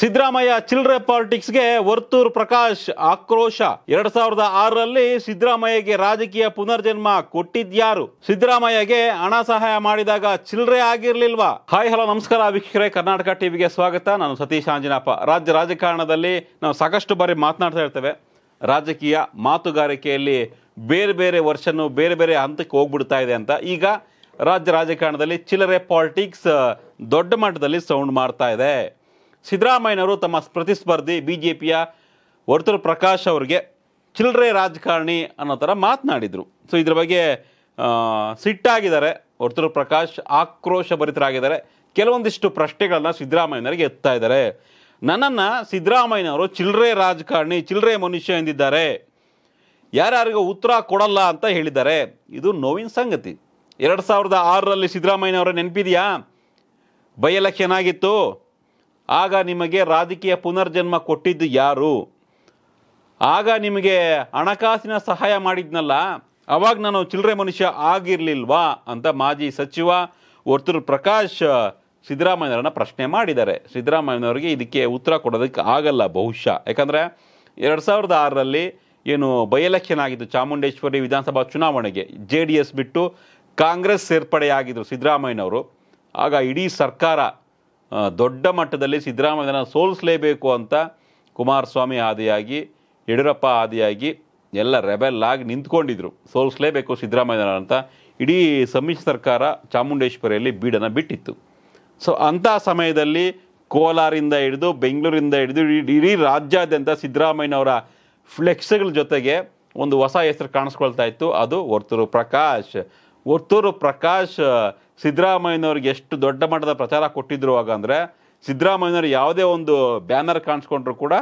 ಸಿದ್ದರಾಮಯ್ಯ ಚಿಲ್ಡ್ರೆ ಪಾಲಿಟಿಕ್ಸ್ಗೆ ವರ್ತೂರ್ ಪ್ರಕಾಶ್ ಆಕ್ರೋಶ. ಎರಡ್ ಸಾವಿರದ ಆರರಲ್ಲಿ ಸಿದ್ದರಾಮಯ್ಯಗೆ ರಾಜಕೀಯ ಪುನರ್ಜನ್ಮ ಕೊಟ್ಟಿದ್ಯಾರು? ಸಿದ್ದರಾಮಯ್ಯಗೆ ಹಣ ಸಹಾಯ ಮಾಡಿದಾಗ ಚಿಲ್ಲರೆ ಆಗಿರ್ಲಿಲ್ವಾ? ಹಾಯ್, ಹಲೋ, ನಮಸ್ಕಾರ ವೀಕ್ಷಕರೇ, ಕರ್ನಾಟಕ ಟಿವಿಗೆ ಸ್ವಾಗತ. ನಾನು ಸತೀಶ್ ಆಂಜನಪ್ಪ. ರಾಜ್ಯ ರಾಜಕಾರಣದಲ್ಲಿ ನಾವು ಸಾಕಷ್ಟು ಬಾರಿ ಮಾತನಾಡ್ತಾ ಇರ್ತೇವೆ. ರಾಜಕೀಯ ಮಾತುಗಾರಿಕೆಯಲ್ಲಿ ಬೇರೆ ಬೇರೆ ವರ್ಷನು ಬೇರೆ ಬೇರೆ ಹಂತಕ್ಕೆ ಹೋಗ್ಬಿಡ್ತಾ ಇದೆ ಅಂತ. ಈಗ ರಾಜ್ಯ ರಾಜಕಾರಣದಲ್ಲಿ ಚಿಲ್ಲರೆ ಪಾಲಿಟಿಕ್ಸ್ ದೊಡ್ಡ ಮಟ್ಟದಲ್ಲಿ ಸೌಂಡ್ ಮಾಡ್ತಾ ಇದೆ. ಸಿದ್ದರಾಮಯ್ಯನವರು ತಮ್ಮ ಪ್ರತಿಸ್ಪರ್ಧಿ ಬಿ ಜೆ ಪಿಯ ವರ್ತೂರು ಪ್ರಕಾಶ್ ಅವರಿಗೆ ಚಿಲ್ಲರೆ ರಾಜಕಾರಣಿ ಅನ್ನೋ ಥರ ಮಾತನಾಡಿದರು. ಸೊ ಇದ್ರ ಬಗ್ಗೆ ಸಿಟ್ಟಾಗಿದ್ದಾರೆ. ವರ್ತೂರು ಪ್ರಕಾಶ್ ಆಕ್ರೋಶ ಭರಿತರಾಗಿದ್ದಾರೆ ಕೆಲವೊಂದಿಷ್ಟು ಪ್ರಶ್ನೆಗಳನ್ನ ಸಿದ್ದರಾಮಯ್ಯನವರಿಗೆ ಎತ್ತಾ ಇದ್ದಾರೆ. ನನ್ನನ್ನು ಸಿದ್ದರಾಮಯ್ಯನವರು ಚಿಲ್ಲರೆ ರಾಜಕಾರಣಿ, ಚಿಲ್ಲರೆ ಮನುಷ್ಯ ಎಂದಿದ್ದಾರೆ. ಯಾರ್ಯಾರಿಗೂ ಉತ್ತರ ಕೊಡಲ್ಲ ಅಂತ ಹೇಳಿದ್ದಾರೆ. ಇದು ನೋವಿನ ಸಂಗತಿ. ಎರಡು ಸಾವಿರದ ಆರರಲ್ಲಿ ಸಿದ್ದರಾಮಯ್ಯನವರ ನೆನಪಿದೆಯಾ? ಬೈ ಎಲೆಕ್ಷನ್ ಆಗಿತ್ತು. ಆಗ ನಿಮಗೆ ರಾಜಕೀಯ ಪುನರ್ಜನ್ಮ ಕೊಟ್ಟಿದ್ದು ಯಾರು? ಆಗ ನಿಮಗೆ ಹಣಕಾಸಿನ ಸಹಾಯ ಮಾಡಿದ್ನಲ್ಲ, ಅವಾಗ ನಾನು ಚಿಲ್ಲರೆ ಮನುಷ್ಯ ಆಗಿರಲಿಲ್ವಾ ಅಂತ ಮಾಜಿ ಸಚಿವ ವರ್ತೂರು ಪ್ರಕಾಶ್ ಸಿದ್ದರಾಮಯ್ಯನವರನ್ನ ಪ್ರಶ್ನೆ ಮಾಡಿದ್ದಾರೆ. ಸಿದ್ದರಾಮಯ್ಯನವರಿಗೆ ಇದಕ್ಕೆ ಉತ್ತರ ಕೊಡೋದಕ್ಕೆ ಆಗಲ್ಲ ಬಹುಶಃ. ಯಾಕಂದರೆ ಎರಡು ಸಾವಿರದ ಆರರಲ್ಲಿ ಏನು ಬೈ ಎಲೆಕ್ಷನ್ ಚಾಮುಂಡೇಶ್ವರಿ ವಿಧಾನಸಭಾ ಚುನಾವಣೆಗೆ. ಜೆ ಡಿ ಎಸ್ ಬಿಟ್ಟು ಕಾಂಗ್ರೆಸ್ ಸೇರ್ಪಡೆಯಾಗಿದ್ದರು ಸಿದ್ದರಾಮಯ್ಯನವರು. ಆಗ ಇಡೀ ಸರ್ಕಾರ ದೊಡ್ಡ ಮಟ್ಟದಲ್ಲಿ ಸಿದ್ದರಾಮಯ್ಯನ ಸೋಲಿಸಲೇಬೇಕು ಅಂತ ಕುಮಾರಸ್ವಾಮಿ ಆದಿಯಾಗಿ, ಯಡಿಯೂರಪ್ಪ ಆದಿಯಾಗಿ ಎಲ್ಲ ರೆಬೆಲ್ ಆಗಿ ನಿಂತ್ಕೊಂಡಿದ್ರು. ಸೋಲಿಸಲೇಬೇಕು ಸಿದ್ದರಾಮಯ್ಯನ ಅಂತ. ಇಡೀ ಸಮ್ಮಿಶ್ರ ಸರ್ಕಾರ ಚಾಮುಂಡೇಶ್ವರಿಯಲ್ಲಿ ಬೀಡನ್ನು ಬಿಟ್ಟಿತ್ತು. ಸೊ ಅಂಥ ಸಮಯದಲ್ಲಿ ಕೋಲಾರಿಂದ ಹಿಡಿದು ಬೆಂಗಳೂರಿಂದ ಹಿಡಿದು ಇಡೀ- ರಾಜ್ಯಾದ್ಯಂತ ಸಿದ್ದರಾಮಯ್ಯನವರ ಫ್ಲೆಕ್ಸ್ಗಳ ಜೊತೆಗೆ ಒಂದು ಹೊಸ ಹೆಸರು ಕಾಣಿಸ್ಕೊಳ್ತಾ ಇತ್ತು. ಅದು ವರ್ತೂರು ಪ್ರಕಾಶ್. ವರ್ತೂರು ಪ್ರಕಾಶ್ ಸಿದ್ದರಾಮಯ್ಯನವ್ರಿಗೆ ಎಷ್ಟು ದೊಡ್ಡ ಮಟ್ಟದ ಪ್ರಚಾರ ಕೊಟ್ಟಿದ್ರು ಆಗ ಅಂದರೆ ಸಿದ್ದರಾಮಯ್ಯನವ್ರು ಯಾವುದೇ ಒಂದು ಬ್ಯಾನರ್ ಕಾಣಿಸ್ಕೊಂಡ್ರು ಕೂಡ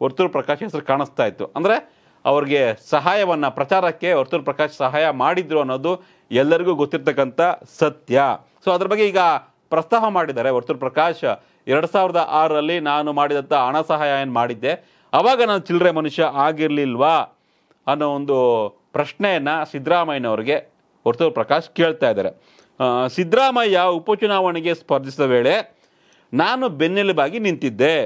ವರ್ತೂರು ಪ್ರಕಾಶ್ ಹೆಸರು ಕಾಣಿಸ್ತಾ ಇತ್ತು. ಅಂದರೆ ಅವ್ರಿಗೆ ಸಹಾಯವನ್ನು, ಪ್ರಚಾರಕ್ಕೆ ವರ್ತೂರು ಪ್ರಕಾಶ್ ಸಹಾಯ ಮಾಡಿದ್ರು ಅನ್ನೋದು ಎಲ್ಲರಿಗೂ ಗೊತ್ತಿರ್ತಕ್ಕಂಥ ಸತ್ಯ. ಸೊ ಅದ್ರ ಬಗ್ಗೆ ಈಗ ಪ್ರಸ್ತಾವ ಮಾಡಿದ್ದಾರೆ ವರ್ತೂರು ಪ್ರಕಾಶ್. ಎರಡು ಸಾವಿರದ ಆರರಲ್ಲಿ ನಾನು ಮಾಡಿದಂಥ ಹಣ ಸಹಾಯ ಏನು ಮಾಡಿದ್ದೆ? ಅವಾಗ ನಾನು ಚಿಲ್ಲರೆ ಮನುಷ್ಯ ಆಗಿರಲಿಲ್ವಾ ಅನ್ನೋ ಒಂದು ಪ್ರಶ್ನೆಯನ್ನು ಸಿದ್ದರಾಮಯ್ಯನವರಿಗೆ ವರ್ತೂರು ಪ್ರಕಾಶ್ ಕೇಳ್ತಾ ಇದ್ದಾರೆ. ಸಿದ್ದರಾಮಯ್ಯ ಉಪಚುನಾವಣೆಗೆ ಸ್ಪರ್ಧಿಸಿದ ವೇಳೆ ನಾನು ಬೆನ್ನೆಲುಬಾಗಿ ನಿಂತಿದ್ದೆ.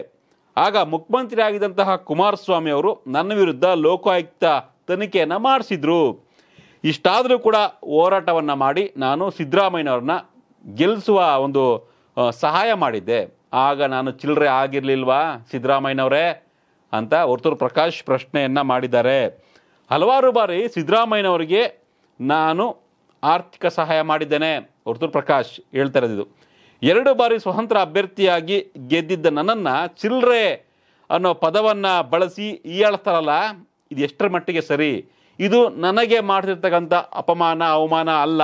ಆಗ ಮುಖ್ಯಮಂತ್ರಿ ಆಗಿದ್ದಂತಹ ಕುಮಾರಸ್ವಾಮಿ ಅವರು ನನ್ನ ವಿರುದ್ಧ ಲೋಕಾಯುಕ್ತ ತನಿಖೆಯನ್ನು ಮಾಡಿಸಿದ್ರು. ಇಷ್ಟಾದರೂ ಕೂಡ ಹೋರಾಟವನ್ನು ಮಾಡಿ ನಾನು ಸಿದ್ದರಾಮಯ್ಯನವ್ರನ್ನ ಗೆಲ್ಲಿಸುವ ಒಂದು ಸಹಾಯ ಮಾಡಿದ್ದೆ. ಆಗ ನಾನು ಚಿಲ್ಲರೆ ಆಗಿರಲಿಲ್ವಾ ಸಿದ್ದರಾಮಯ್ಯನವರೇ ಅಂತ ಹೊರತುರು ಪ್ರಕಾಶ್ ಪ್ರಶ್ನೆಯನ್ನು ಮಾಡಿದ್ದಾರೆ. ಹಲವಾರು ಬಾರಿ ಸಿದ್ದರಾಮಯ್ಯನವರಿಗೆ ನಾನು ಆರ್ಥಿಕ ಸಹಾಯ ಮಾಡಿದ್ದೇನೆ ಹೊರತು ಪ್ರಕಾಶ್ ಹೇಳ್ತಾ ಇರೋದು ಎರಡು ಬಾರಿ ಸ್ವತಂತ್ರ ಅಭ್ಯರ್ಥಿಯಾಗಿ ಗೆದ್ದಿದ್ದ ನನ್ನನ್ನು ಚಿಲ್ಲರೆ ಅನ್ನೋ ಪದವನ್ನು ಬಳಸಿ ಈಯಾಳ್ತಾರಲ್ಲ, ಇದು ಎಷ್ಟರ ಮಟ್ಟಿಗೆ ಸರಿ? ಇದು ನನಗೆ ಮಾಡ್ತಿರ್ತಕ್ಕಂಥ ಅಪಮಾನ, ಅವಮಾನ ಅಲ್ಲ.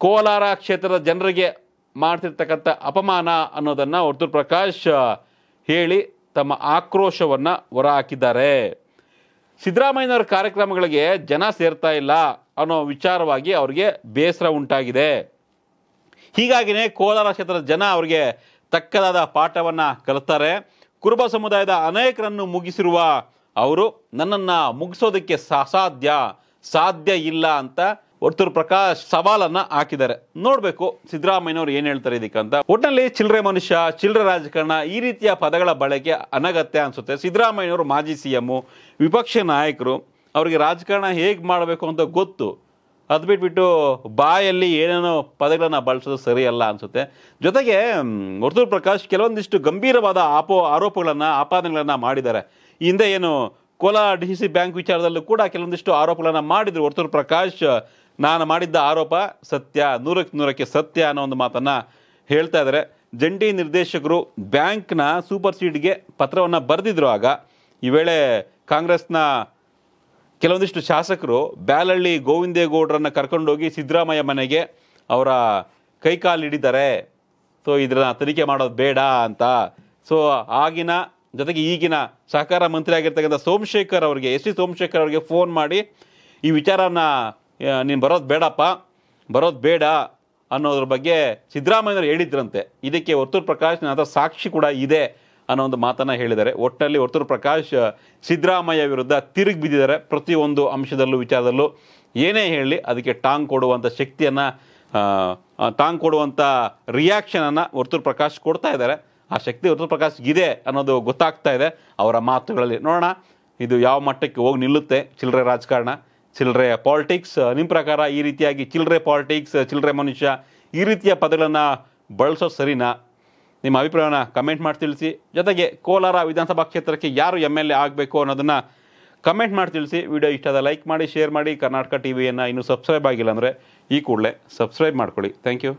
ಕೋಲಾರ ಕ್ಷೇತ್ರದ ಜನರಿಗೆ ಮಾಡ್ತಿರ್ತಕ್ಕಂಥ ಅಪಮಾನ ಅನ್ನೋದನ್ನು ಹೊರತು ಪ್ರಕಾಶ್ ಹೇಳಿ ತಮ್ಮ ಆಕ್ರೋಶವನ್ನು ಹೊರಹಾಕಿದ್ದಾರೆ ಸಿದ್ದರಾಮಯ್ಯನವರ ಕಾರ್ಯಕ್ರಮಗಳಿಗೆ ಜನ ಸೇರ್ತಾ ಇಲ್ಲ. ಅನ್ನೋ ವಿಚಾರವಾಗಿ ಅವರಿಗೆ ಬೇಸರ ಉಂಟಾಗಿದೆ. ಹೀಗಾಗಿಯೇ ಕೋಲಾರ ಕ್ಷೇತ್ರದ ಜನ ಅವರಿಗೆ ತಕ್ಕದಾದ ಪಾಠವನ್ನು ಕಲಿತಾರೆ ಕುರುಬ ಸಮುದಾಯದ ಅನೇಕರನ್ನು ಮುಗಿಸಿರುವ ಅವರು, ನನ್ನನ್ನು ಮುಗಿಸೋದಕ್ಕೆ ಅಸಾಧ್ಯ ಸಾಧ್ಯ ಇಲ್ಲ ಅಂತ ಒಟ್ಟು ಪ್ರಕಾಶ್ ಸವಾಲನ್ನ ಹಾಕಿದ್ದಾರೆ. ನೋಡಬೇಕು ಸಿದ್ದರಾಮಯ್ಯನವರು ಏನು ಹೇಳ್ತಾರೆ ಇದಕ್ಕಂತ. ಒಟ್ಟಿನಲ್ಲಿ ಚಿಲ್ಲರೆ ಮನುಷ್ಯ ಚಿಲ್ಲರೆ ರಾಜಕಾರಣ ಈ ರೀತಿಯ ಪದಗಳ ಬಳಕೆ ಅನಗತ್ಯ ಅನಿಸುತ್ತೆ. ಸಿದ್ದರಾಮಯ್ಯನವರು ಮಾಜಿ ಸಿ ಎಮ್ಮು ವಿಪಕ್ಷ ನಾಯಕರು ಅವರಿಗೆ ರಾಜಕಾರಣ ಹೇಗೆ ಮಾಡಬೇಕು ಅಂತ ಗೊತ್ತು. ಅದು ಬಿಟ್ಬಿಟ್ಟು ಬಾಯಲ್ಲಿ ಏನೇನೋ ಪದಗಳನ್ನು ಬಳಸೋದು ಸರಿಯಲ್ಲ ಅನಿಸುತ್ತೆ. ಜೊತೆಗೆ ಮ್, ಪ್ರಕಾಶ್ ಕೆಲವೊಂದಿಷ್ಟು ಗಂಭೀರವಾದ ಆಪೋ ಆರೋಪಗಳನ್ನು ಆಪಾದನೆಗಳನ್ನು ಮಾಡಿದ್ದಾರೆ. ಹಿಂದೆ ಏನು ಕೋಲಾರ ಡಿ ಸಿ ಬ್ಯಾಂಕ್ ವಿಚಾರದಲ್ಲೂ ಕೂಡ ಕೆಲವೊಂದಿಷ್ಟು ಆರೋಪಗಳನ್ನು ಮಾಡಿದರು ವರ್ತೂರು ಪ್ರಕಾಶ್. ನಾನು ಮಾಡಿದ್ದ ಆರೋಪ ಸತ್ಯ ನೂರಕ್ಕೆ ನೂರಕ್ಕೆ ಸತ್ಯ ಅನ್ನೋ ಒಂದು ಮಾತನ್ನು ಹೇಳ್ತಾ ಇದ್ದಾರೆ. ಜಂಟಿ ನಿರ್ದೇಶಕರು ಬ್ಯಾಂಕ್ನ ಸೂಪರ್ ಸೀಡ್ಗೆ ಪತ್ರವನ್ನು ಬರೆದಿದ್ರು ಆಗ. ಈ ವೇಳೆ ಕಾಂಗ್ರೆಸ್ನ ಕೆಲವೊಂದಿಷ್ಟು ಶಾಸಕರು ಬ್ಯಾಲಹಳ್ಳಿ ಗೋವಿಂದೇಗೌಡರನ್ನ ಕರ್ಕೊಂಡೋಗಿ ಸಿದ್ದರಾಮಯ್ಯ ಮನೆಗೆ ಅವರ ಕೈಕಾಲು ಹಿಡಿತಾರೆ ಸೊ ಇದನ್ನ ತನಿಖೆ ಮಾಡೋದು ಬೇಡ ಅಂತ. ಸೊ, ಆಗಿನ ಜೊತೆಗೆ ಈಗಿನ ಸಹಕಾರ ಮಂತ್ರಿ ಆಗಿರ್ತಕ್ಕಂಥ ಸೋಮಶೇಖರ್ ಅವರಿಗೆ, ಎಸ್ ಸಿ ಸೋಮಶೇಖರ್ ಅವರಿಗೆ ಫೋನ್ ಮಾಡಿ, ಈ ವಿಚಾರನ ನೀನು ಬರೋದು ಬೇಡಪ್ಪ, ಬರೋದು ಬೇಡ ಅನ್ನೋದ್ರ ಬಗ್ಗೆ ಸಿದ್ದರಾಮಯ್ಯವರು ಹೇಳಿದ್ರಂತೆ. ಇದಕ್ಕೆ ಒತ್ತೂರು ಪ್ರಕಾಶ್ ನನ್ನ ಸಾಕ್ಷಿ ಕೂಡ ಇದೆ. ಅನ್ನೋ ಒಂದು ಮಾತನ್ನು ಹೇಳಿದ್ದಾರೆ. ಒಟ್ಟಲ್ಲಿ ವರ್ತೂರು ಪ್ರಕಾಶ್ ಸಿದ್ದರಾಮಯ್ಯ ವಿರುದ್ಧ ತಿರುಗಿ ಬಿದ್ದಿದ್ದಾರೆ ಪ್ರತಿಯೊಂದು ಅಂಶದಲ್ಲೂ, ವಿಚಾರದಲ್ಲೂ. ಏನೇ ಹೇಳಲಿ ಅದಕ್ಕೆ ಟಾಂಗ್ ಕೊಡುವಂಥ ಶಕ್ತಿಯನ್ನು ಟಾಂಗ್ ಕೊಡುವಂಥ ರಿಯಾಕ್ಷನನ್ನು ವರ್ತೂರು ಪ್ರಕಾಶ್ ಕೊಡ್ತಾ ಇದ್ದಾರೆ. ಆ ಶಕ್ತಿ ವರ್ತೂರ್ ಪ್ರಕಾಶ್ ಇದೆ ಅನ್ನೋದು ಗೊತ್ತಾಗ್ತಾ ಇದೆ ಅವರ ಮಾತುಗಳಲ್ಲಿ. ನೋಡೋಣ, ಇದು ಯಾವ ಮಟ್ಟಕ್ಕೆ ಹೋಗಿ ನಿಲ್ಲುತ್ತೆ ಚಿಲ್ಲರೆ ರಾಜಕಾರಣ, ಚಿಲ್ಲರೆ ಪಾಲಿಟಿಕ್ಸ್ ನಿಮ್ಮ ಪ್ರಕಾರ ಈ ರೀತಿಯಾಗಿ ಚಿಲ್ಲರೆ ಪಾಲಿಟಿಕ್ಸ್ ಚಿಲ್ಲರೆ ಮನುಷ್ಯ ಈ ರೀತಿಯ ಪದಗಳನ್ನು ಬಳಸೋ ಸರಿನಾ? ನಿಮ್ಮ ಅಭಿಪ್ರಾಯವನ್ನು ಕಮೆಂಟ್ ಮಾಡಿ ತಿಳಿಸಿ. ಜೊತೆಗೆ ಕೋಲಾರ ವಿಧಾನಸಭಾ ಕ್ಷೇತ್ರಕ್ಕೆ ಯಾರು ಎಂ ಎಲ್ ಎ ಆಗಬೇಕು ಅನ್ನೋದನ್ನು ಕಮೆಂಟ್ ಮಾಡಿ ತಿಳಿಸಿ. ವಿಡಿಯೋ ಇಷ್ಟದ ಲೈಕ್ ಮಾಡಿ ಶೇರ್ ಮಾಡಿ. ಕರ್ನಾಟಕ ಟಿ ವಿಯನ್ನು ಇನ್ನೂ ಸಬ್ಸ್ಕ್ರೈಬ್ ಆಗಿಲ್ಲ ಅಂದರೆ ಈ ಕೂಡಲೇ ಸಬ್ಸ್ಕ್ರೈಬ್ ಮಾಡ್ಕೊಳ್ಳಿ. Thank you